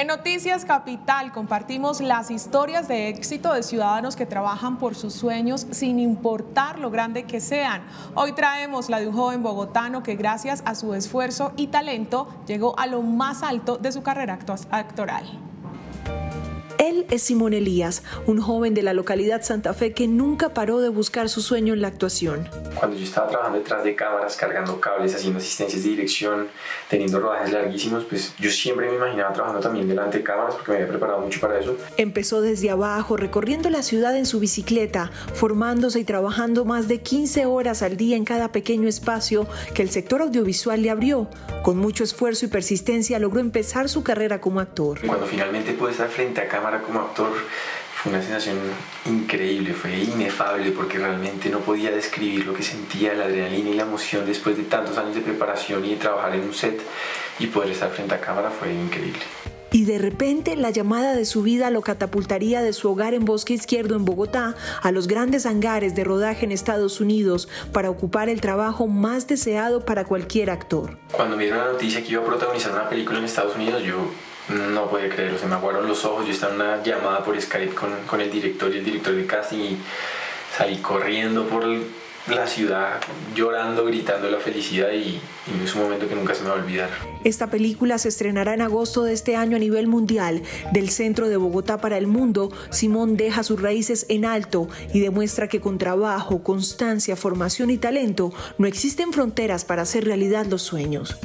En Noticias Capital compartimos las historias de éxito de ciudadanos que trabajan por sus sueños sin importar lo grande que sean. Hoy traemos la de un joven bogotano que gracias a su esfuerzo y talento llegó a lo más alto de su carrera actoral. Él es Simón Elías, un joven de la localidad Santa Fe que nunca paró de buscar su sueño en la actuación. Cuando yo estaba trabajando detrás de cámaras, cargando cables, haciendo asistencias de dirección, teniendo rodajes larguísimos, pues yo siempre me imaginaba trabajando también delante de cámaras porque me había preparado mucho para eso. Empezó desde abajo, recorriendo la ciudad en su bicicleta, formándose y trabajando más de 15 horas al día en cada pequeño espacio que el sector audiovisual le abrió. Con mucho esfuerzo y persistencia logró empezar su carrera como actor. Cuando finalmente pude estar frente a cámara, como actor fue una sensación increíble, fue inefable porque realmente no podía describir lo que sentía, la adrenalina y la emoción después de tantos años de preparación y de trabajar en un set y poder estar frente a cámara fue increíble. Y de repente la llamada de su vida lo catapultaría de su hogar en Bosque Izquierdo en Bogotá a los grandes hangares de rodaje en Estados Unidos para ocupar el trabajo más deseado para cualquier actor. Cuando me dieron la noticia que iba a protagonizar una película en Estados Unidos, yo no podía creerlo, se me aguaron los ojos. Yo estaba en una llamada por Skype con, con el director y el director de casting y salí corriendo por la ciudad, llorando, gritando la felicidad y, y es un momento que nunca se me va a olvidar. Esta película se estrenará en agosto de este año a nivel mundial. Del centro de Bogotá para el mundo, Simón deja sus raíces en alto y demuestra que con trabajo, constancia, formación y talento no existen fronteras para hacer realidad los sueños.